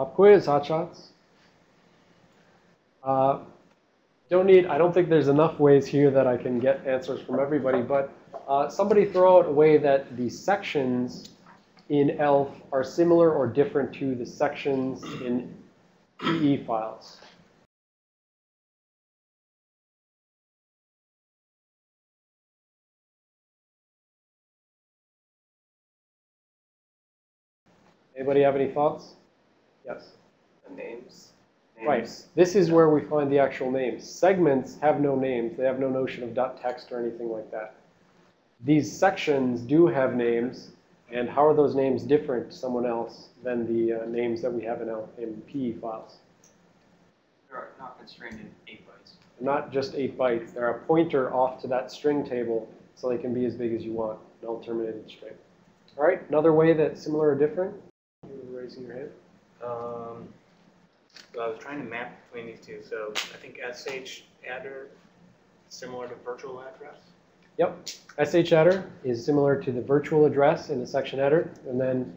Pop quiz, hotshots. Uh, don't need, I don't think there's enough ways here that I can get answers from everybody, but uh, somebody throw out a way that the sections in ELF are similar or different to the sections in PE files. Anybody have any thoughts? Yes. The names. Right. This is where we find the actual names. Segments have no names. They have no notion of dot text or anything like that. These sections do have names, and how are those names different to someone else than the uh, names that we have in, L- in PE files? They're not constrained in eight bytes. Not just eight bytes. They're a pointer off to that string table, so they can be as big as you want, null terminated string. All right, another way that's similar or different? You were raising your hand. Um, so I was trying to map between these two. So I think SH adder similar to virtual address. Yep. SH header is similar to the virtual address in the section header. And then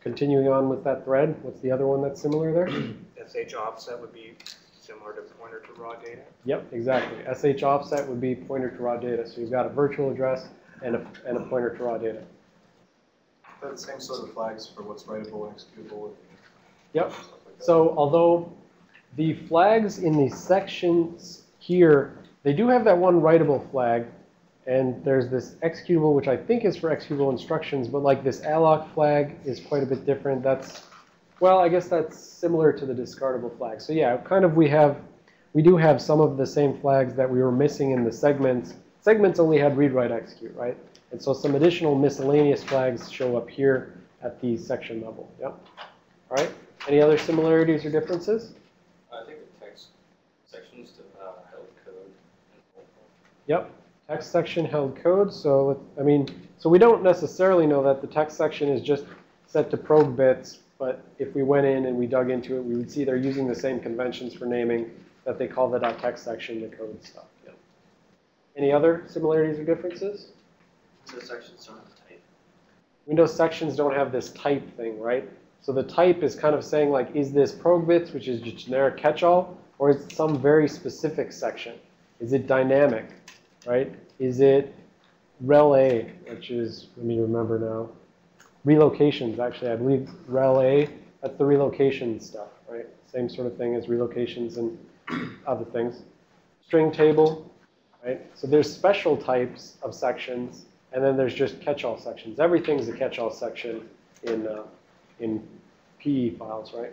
continuing on with that thread, what's the other one that's similar there? SH offset would be similar to pointer to raw data. Yep, exactly. SH offset would be pointer to raw data. So you've got a virtual address and a, and a pointer to raw data. They're the same sort of flags for what's writable and executable and Yep. So although the flags in the sections here, they do have that one writable flag. And there's this executable, which I think is for executable instructions, but like this alloc flag is quite a bit different. That's, well, I guess that's similar to the discardable flag. So yeah, kind of we have, we do have some of the same flags that we were missing in the segments. Segments only had read, write, execute, right? And so some additional miscellaneous flags show up here at the section level. Yep. All right. Any other similarities or differences? I think the text sections to uh, held code. Yep. Text section held code. So, I mean, so we don't necessarily know that the text section is just set to PROGBITS, but if we went in and we dug into it, we would see they're using the same conventions for naming that they call the .text section the code stuff. Yep. Any other similarities or differences? The sections don't have type. Windows sections don't have this type thing, right? So the type is kind of saying like, is this PROGBITS, which is generic catch-all, or is it some very specific section? Is it dynamic, right? Is it rel A, which is, let me remember now, relocations, actually, I believe rel A, that's the relocation stuff, right? Same sort of thing as relocations and other things. String table, right? So there's special types of sections, and then there's just catch-all sections. Everything's a catch-all section in, uh, in PE files, right?